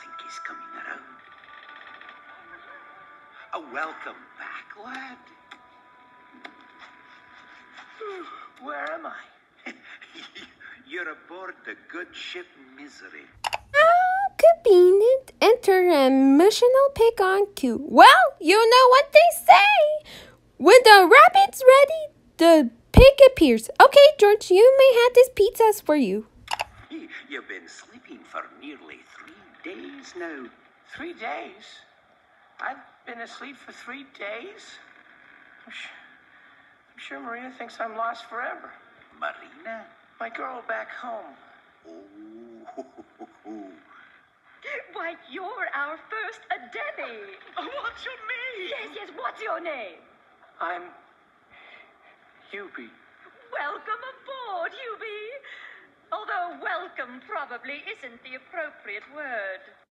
think he's coming around. A welcome back, lad. Where am I? You're aboard the good ship Misery. How convenient. Enter emotional pick on cue. Well, you know what they say. When the rabbit's ready, the pig appears. Okay, George, you may have this pizza's for you. You've been sleeping for nearly three days now. Three days? I've been asleep for three days? I'm, sh- I'm sure Marina thinks I'm lost forever. Marina? My girl back home. Oh, Why, you're our first Adélie. Oh, what's your name? Yes, yes, what's your name? I'm. Hubie. Welcome aboard, Hubie. Welcome probably isn't the appropriate word.